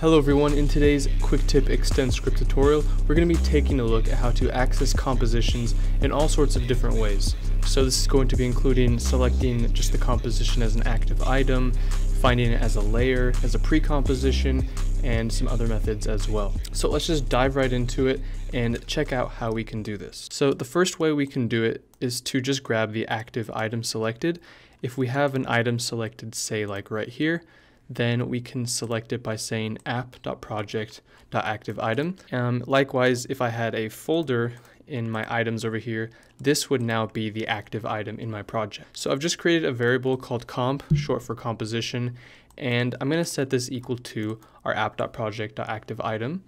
Hello everyone, in today's quick tip extend script tutorial, we're going to be taking a look at how to access compositions in all sorts of different ways. So this is going to be including selecting just the composition as an active item, finding it as a layer, as a pre-composition, and some other methods as well. So let's just dive right into it and check out how we can do this. So the first way we can do it is to just grab the active item selected. If we have an item selected, say like right here, then we can select it by saying app.project.activeItem. Um, likewise, if I had a folder in my items over here, this would now be the active item in my project. So I've just created a variable called comp, short for composition, and I'm going to set this equal to our app.project.activeItem.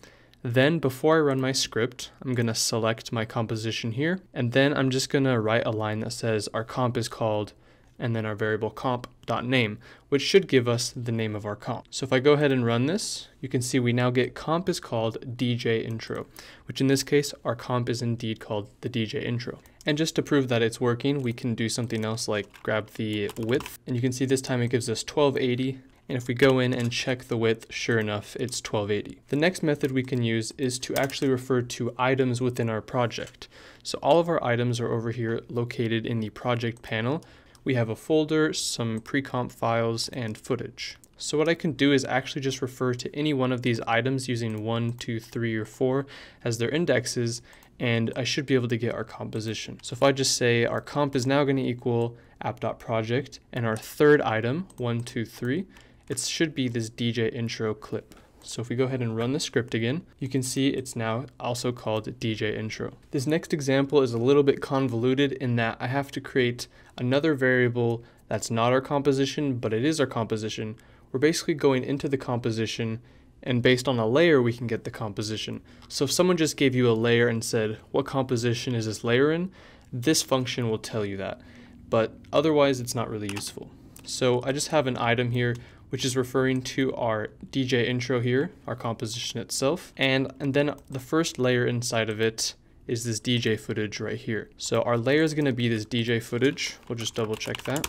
Then before I run my script, I'm going to select my composition here, and then I'm just going to write a line that says our comp is called and then our variable comp.name, which should give us the name of our comp. So if I go ahead and run this, you can see we now get comp is called DJ intro, which in this case, our comp is indeed called the DJ intro. And just to prove that it's working, we can do something else like grab the width, and you can see this time it gives us 1280, and if we go in and check the width, sure enough, it's 1280. The next method we can use is to actually refer to items within our project. So all of our items are over here located in the project panel, we have a folder, some pre-comp files, and footage. So what I can do is actually just refer to any one of these items using 1, 2, 3, or 4 as their indexes, and I should be able to get our composition. So if I just say our comp is now going to equal app.project, and our third item, 1, 2, 3, it should be this DJ intro clip. So if we go ahead and run the script again, you can see it's now also called DJ intro. This next example is a little bit convoluted in that I have to create another variable that's not our composition, but it is our composition. We're basically going into the composition and based on a layer, we can get the composition. So if someone just gave you a layer and said, what composition is this layer in? This function will tell you that, but otherwise it's not really useful. So I just have an item here which is referring to our DJ intro here, our composition itself. And, and then the first layer inside of it is this DJ footage right here. So our layer is going to be this DJ footage. We'll just double check that.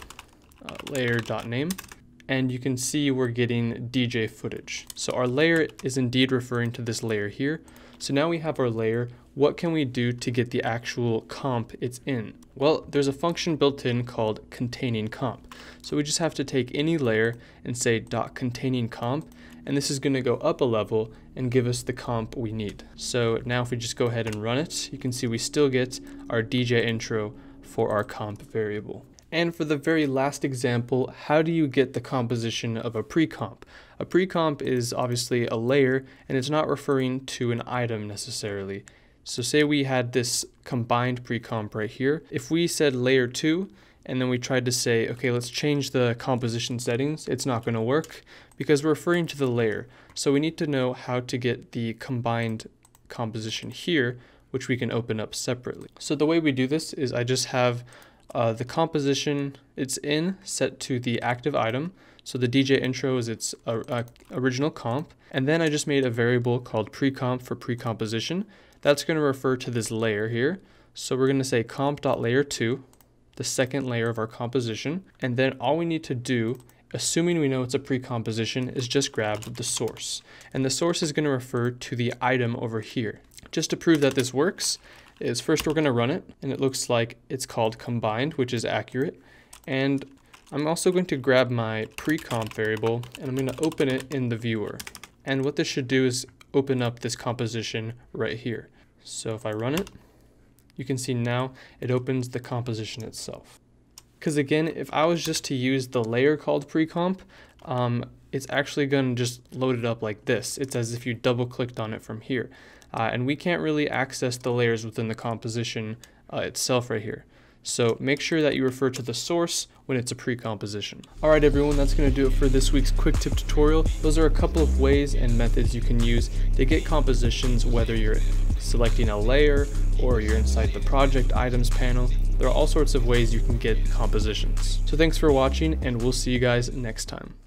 Uh, layer.name. And you can see we're getting DJ footage. So our layer is indeed referring to this layer here. So now we have our layer. What can we do to get the actual comp it's in? Well, there's a function built in called containing comp. So we just have to take any layer and say dot containing comp, and this is going to go up a level and give us the comp we need. So now if we just go ahead and run it, you can see we still get our DJ intro for our comp variable. And for the very last example, how do you get the composition of a pre-comp? A pre-comp is obviously a layer and it's not referring to an item necessarily. So say we had this combined pre-comp right here. If we said layer 2 and then we tried to say, okay, let's change the composition settings, it's not going to work because we're referring to the layer. So we need to know how to get the combined composition here, which we can open up separately. So the way we do this is I just have uh, the composition it's in set to the active item. So the DJ intro is its uh, uh, original comp. And then I just made a variable called pre-comp for pre-composition. That's going to refer to this layer here. So we're going to say comp.layer2, the second layer of our composition. And then all we need to do, assuming we know it's a pre-composition, is just grab the source. And the source is going to refer to the item over here. Just to prove that this works, is first we're going to run it and it looks like it's called combined, which is accurate. And I'm also going to grab my pre-comp variable and I'm going to open it in the viewer. And what this should do is open up this composition right here. So if I run it, you can see now it opens the composition itself. Because again, if I was just to use the layer called pre-comp, um, it's actually going to just load it up like this. It's as if you double clicked on it from here. Uh, and we can't really access the layers within the composition uh, itself right here. So make sure that you refer to the source when it's a pre-composition. Alright everyone, that's going to do it for this week's quick tip tutorial. Those are a couple of ways and methods you can use to get compositions whether you're selecting a layer or you're inside the project items panel. There are all sorts of ways you can get compositions. So thanks for watching and we'll see you guys next time.